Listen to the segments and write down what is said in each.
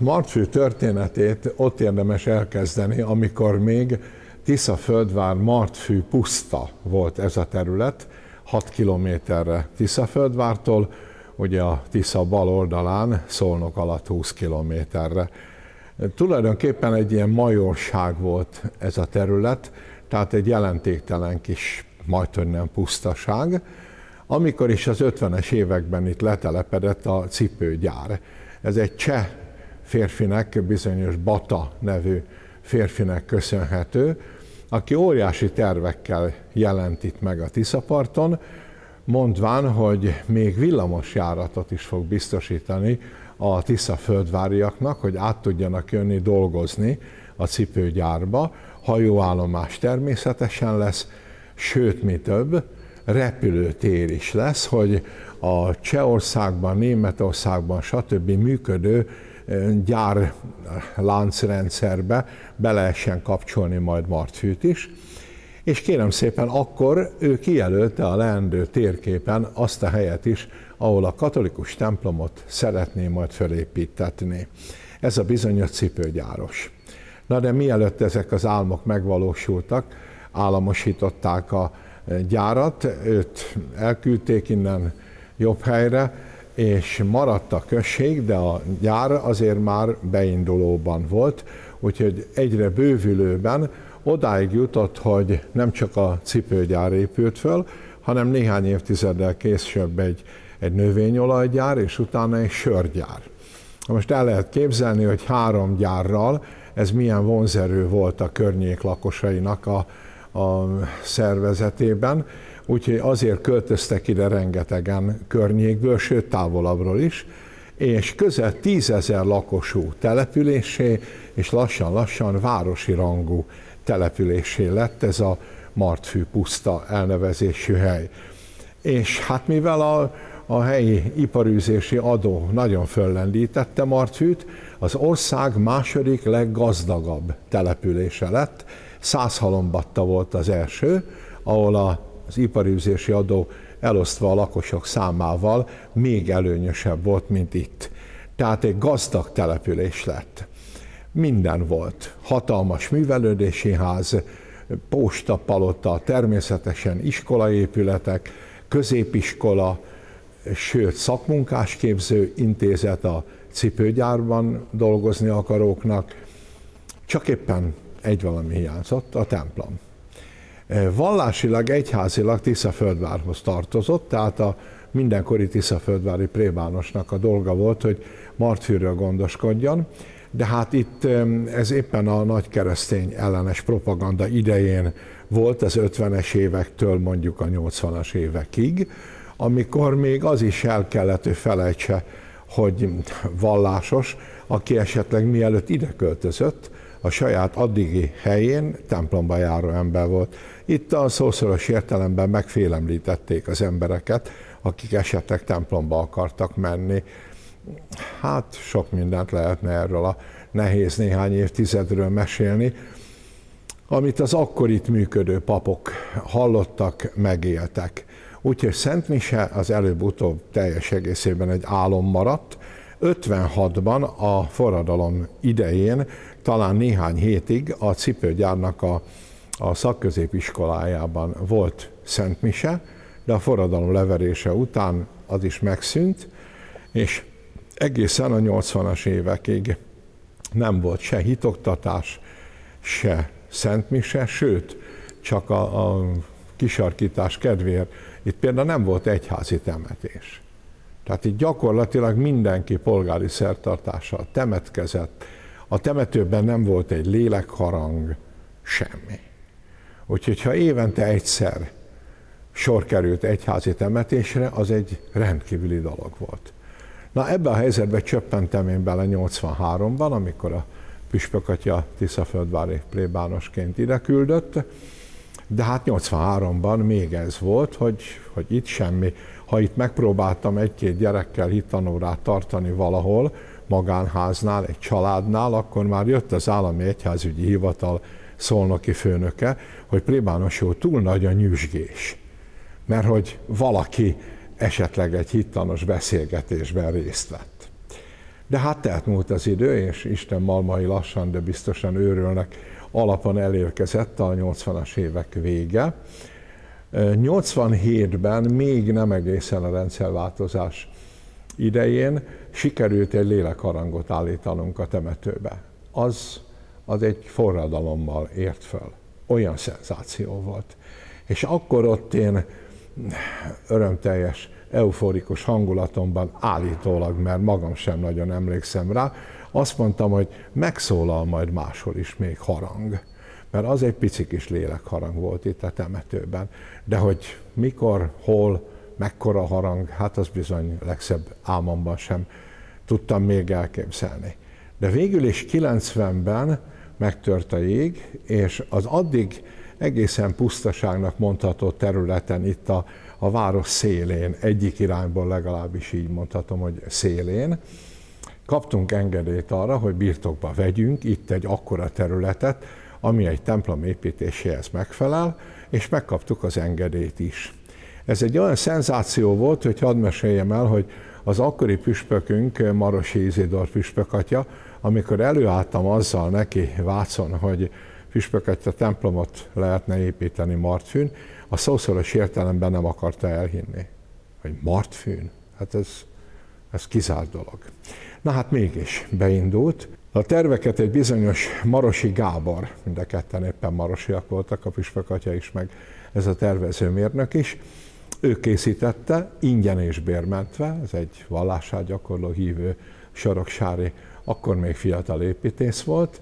Martfű történetét ott érdemes elkezdeni, amikor még Tiszaföldvár Martfű puszta volt ez a terület, 6 kilométerre Tiszaföldvártól, ugye a Tisza bal oldalán, Szolnok alatt 20 kilométerre. Tulajdonképpen egy ilyen majorság volt ez a terület, tehát egy jelentéktelen kis, majd nem pusztaság, amikor is az 50-es években itt letelepedett a cipőgyár. Ez egy cseh férfinek, bizonyos Bata nevű férfinek köszönhető, aki óriási tervekkel jelent itt meg a Tiszaparton, mondván, hogy még villamos járatot is fog biztosítani a Tisza földváriaknak, hogy át tudjanak jönni dolgozni a cipőgyárba. Hajóállomás természetesen lesz, sőt, mi több, repülőtér is lesz, hogy a Csehországban, Németországban, stb. működő gyár láncrendszerbe be lehessen kapcsolni majd Martfűt is. És kérem szépen, akkor ő kijelölte a leendő térképen azt a helyet is, ahol a katolikus templomot szeretné majd felépítetni. Ez a bizonyos cipőgyáros. Na de mielőtt ezek az álmok megvalósultak, államosították a gyárat, őt elküldték innen jobb helyre, és maradt a község, de a gyár azért már beindulóban volt, úgyhogy egyre bővülőben odáig jutott, hogy nem csak a cipőgyár épült föl, hanem néhány évtizeddel később egy, egy növényolajgyár, és utána egy sörgyár. Most el lehet képzelni, hogy három gyárral ez milyen vonzerő volt a környék lakosainak a, a szervezetében, úgyhogy azért költöztek ide rengetegen környékből, sőt távolabbról is, és közel tízezer lakosú településé, és lassan-lassan városi rangú településé lett ez a Martfű puszta elnevezésű hely. És hát mivel a, a helyi iparűzési adó nagyon föllendítette Martfűt, az ország második leggazdagabb települése lett, Százhalombatta volt az első, ahol az iparűzési adó elosztva a lakosok számával még előnyösebb volt, mint itt. Tehát egy gazdag település lett. Minden volt. Hatalmas művelődési ház, postapalota, természetesen iskolaépületek, középiskola, sőt szakmunkásképző intézet a cipőgyárban dolgozni akaróknak. Csak éppen egy valami hiányzott, a templom. E, vallásilag, egyházilag Tiszaföldvárhoz tartozott, tehát a mindenkori Tiszaföldvári plébánosnak a dolga volt, hogy Martfűről gondoskodjon, de hát itt ez éppen a nagy keresztény ellenes propaganda idején volt az 50-es évektől mondjuk a 80-as évekig, amikor még az is el kellett, hogy felejtse, hogy vallásos, aki esetleg mielőtt ide költözött, a saját addigi helyén templomba járó ember volt. Itt a szószoros értelemben megfélemlítették az embereket, akik esetleg templomba akartak menni. Hát sok mindent lehetne erről a nehéz néhány évtizedről mesélni, amit az akkor itt működő papok hallottak, megéltek. Úgyhogy Szent Mise az előbb-utóbb teljes egészében egy álom maradt. 56-ban a forradalom idején talán néhány hétig a cipőgyárnak a, a szakközépiskolájában volt Szent Mise, de a forradalom leverése után az is megszűnt, és egészen a 80-as évekig nem volt se hitoktatás, se Szent Mise, sőt, csak a, a kisarkítás kedvéért itt például nem volt egyházi temetés. Tehát itt gyakorlatilag mindenki polgári szertartással temetkezett, a temetőben nem volt egy lélekharang, semmi. Úgyhogy ha évente egyszer sor került egyházi temetésre, az egy rendkívüli dolog volt. Na ebbe a helyzetbe csöppentem én bele 83-ban, amikor a Püspök atya Tiszaföldvári plébánosként ide küldött, de hát 83-ban még ez volt, hogy, hogy itt semmi. Ha itt megpróbáltam egy-két gyerekkel hittanórát tartani valahol, magánháznál, egy családnál, akkor már jött az állami egyházügyi hivatal szolnoki főnöke, hogy plébánosul túl nagy a nyüzsgés. Mert hogy valaki esetleg egy hittanos beszélgetésben részt vett. De hát telt múlt az idő, és Isten malmai lassan, de biztosan őrülnek. Alapon elérkezett a 80-as évek vége. 87-ben még nem egészen a rendszerváltozás idején sikerült egy lélekharangot állítanunk a temetőbe. Az, az egy forradalommal ért föl. Olyan szenzáció volt. És akkor ott én örömteljes, euforikus hangulatomban állítólag, mert magam sem nagyon emlékszem rá, azt mondtam, hogy megszólal majd máshol is még harang. Mert az egy pici kis lélekharang volt itt a temetőben. De hogy mikor, hol, mekkora harang, hát az bizony legszebb álmomban sem tudtam még elképzelni. De végül is 90-ben megtört a jég, és az addig egészen pusztaságnak mondható területen itt a, a város szélén, egyik irányból legalábbis így mondhatom, hogy szélén, kaptunk engedélyt arra, hogy birtokba vegyünk itt egy akkora területet, ami egy templom építéséhez megfelel, és megkaptuk az engedélyt is. Ez egy olyan szenzáció volt, hogy hadd meséljem el, hogy az akkori püspökünk, Marosi Izidor püspökatya, amikor előálltam azzal neki Vácon, hogy püspökatya templomot lehetne építeni Martfűn, a szószoros értelemben nem akarta elhinni, hogy Martfűn, hát ez, ez kizárt dolog. Na hát mégis beindult. A terveket egy bizonyos Marosi Gábor, mind a ketten éppen marosiak voltak, a püspökatya is, meg ez a tervezőmérnök is, ő készítette, ingyen és bérmentve, ez egy vallását gyakorló hívő Soroksári, akkor még fiatal építész volt,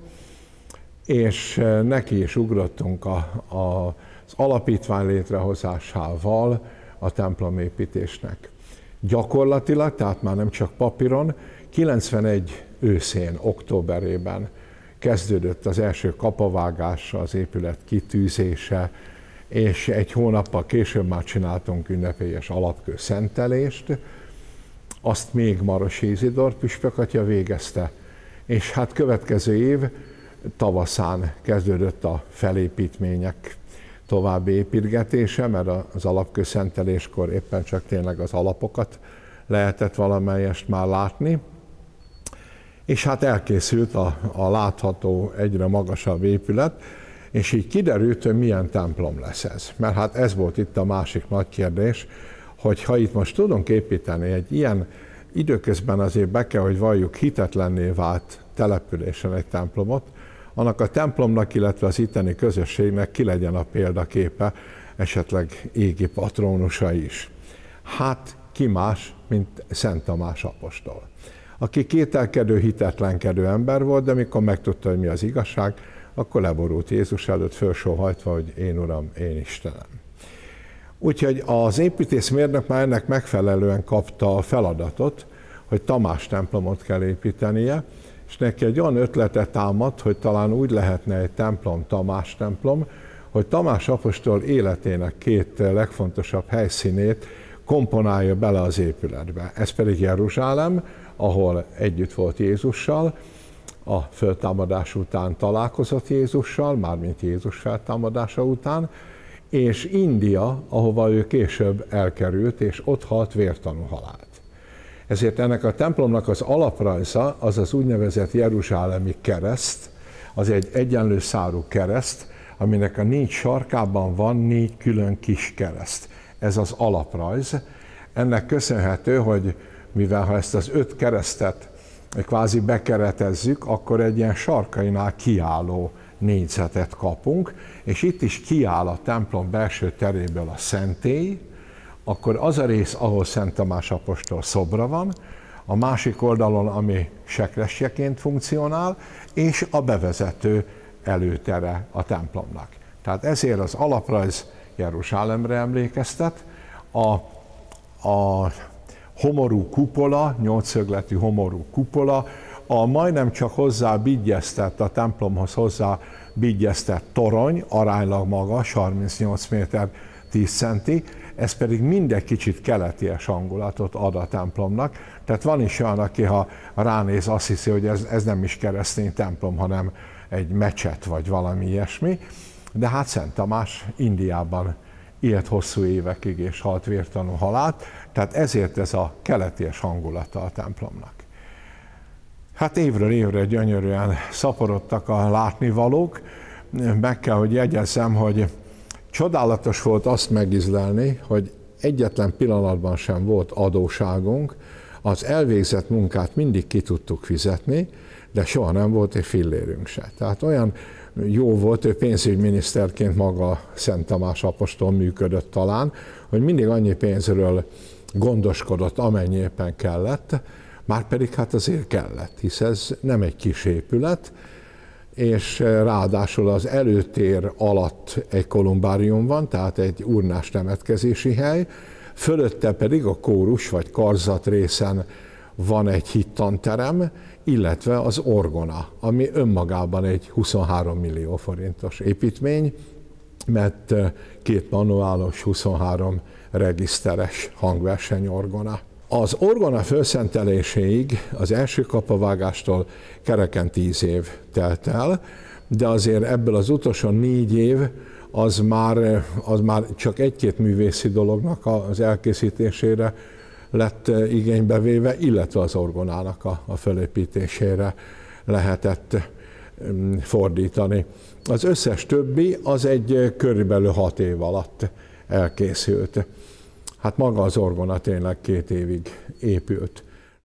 és eh, neki is ugrottunk a, a, az alapítvány létrehozásával a templomépítésnek. Gyakorlatilag, tehát már nem csak papíron, 91 őszén, októberében kezdődött az első kapavágása, az épület kitűzése, és egy hónappal később már csináltunk ünnepélyes alapkő szentelést, azt még Maros Izidor püspökatya végezte, és hát következő év tavaszán kezdődött a felépítmények további építgetése, mert az alapkőszenteléskor éppen csak tényleg az alapokat lehetett valamelyest már látni, és hát elkészült a, a látható egyre magasabb épület, és így kiderült, hogy milyen templom lesz ez. Mert hát ez volt itt a másik nagy kérdés, hogy ha itt most tudunk építeni egy ilyen időközben azért be kell, hogy valljuk hitetlenné vált településen egy templomot, annak a templomnak, illetve az itteni közösségnek ki legyen a példaképe, esetleg égi patrónusa is. Hát ki más, mint Szent Tamás apostol, aki kételkedő, hitetlenkedő ember volt, de mikor megtudta, hogy mi az igazság, akkor leborult Jézus előtt felsóhajtva, hogy én Uram, én Istenem. Úgyhogy az építészmérnök már ennek megfelelően kapta a feladatot, hogy Tamás templomot kell építenie, és neki egy olyan ötlete támadt, hogy talán úgy lehetne egy templom Tamás templom, hogy Tamás apostol életének két legfontosabb helyszínét komponálja bele az épületbe. Ez pedig Jeruzsálem, ahol együtt volt Jézussal, a föltámadás után találkozott Jézussal, mármint Jézus feltámadása után, és India, ahova ő később elkerült, és ott halt vértanú halált. Ezért ennek a templomnak az alaprajza az az úgynevezett Jeruzsálemi kereszt, az egy egyenlő szárú kereszt, aminek a négy sarkában van négy külön kis kereszt. Ez az alaprajz. Ennek köszönhető, hogy mivel ha ezt az öt keresztet kvázi bekeretezzük, akkor egy ilyen sarkainál kiálló négyzetet kapunk, és itt is kiáll a templom belső teréből a szentély, akkor az a rész, ahol Szent Tamás apostol szobra van, a másik oldalon, ami sekresjeként funkcionál, és a bevezető előtere a templomnak. Tehát ezért az alaprajz Jeruzsálemre emlékeztet, a, a homorú kupola, nyolcszögletű homorú kupola, a majdnem csak hozzá bigyeztett, a templomhoz hozzá bigyeztett torony, aránylag magas, 38 méter 10 centi, ez pedig mindegy kicsit keleties hangulatot ad a templomnak. Tehát van is olyan, aki ha ránéz, azt hiszi, hogy ez, ez nem is keresztény templom, hanem egy mecset vagy valami ilyesmi. De hát Szent Tamás Indiában élt hosszú évekig és halt vértanú halált, tehát ezért ez a keleties hangulata a templomnak. Hát évről évre gyönyörűen szaporodtak a látnivalók. Meg kell, hogy jegyezzem, hogy csodálatos volt azt megizlelni, hogy egyetlen pillanatban sem volt adóságunk, az elvégzett munkát mindig ki tudtuk fizetni, de soha nem volt egy fillérünk se. Tehát olyan jó volt, ő pénzügyminiszterként maga Szent Tamás apostol működött talán, hogy mindig annyi pénzről gondoskodott, amennyi éppen kellett, már pedig hát azért kellett, hisz ez nem egy kis épület, és ráadásul az előtér alatt egy kolumbárium van, tehát egy urnás temetkezési hely, fölötte pedig a kórus vagy karzat részen van egy hittanterem, illetve az orgona, ami önmagában egy 23 millió forintos építmény, mert két manuálos, 23 regiszteres hangversenyorgona. Az orgona felszenteléséig az első kapavágástól kereken tíz év telt el, de azért ebből az utolsó négy év az már, az már csak egy-két művészi dolognak az elkészítésére lett igénybe véve, illetve az orgonának a, a fölépítésére lehetett mm, fordítani. Az összes többi az egy körülbelül hat év alatt elkészült. Hát maga az orgona tényleg két évig épült.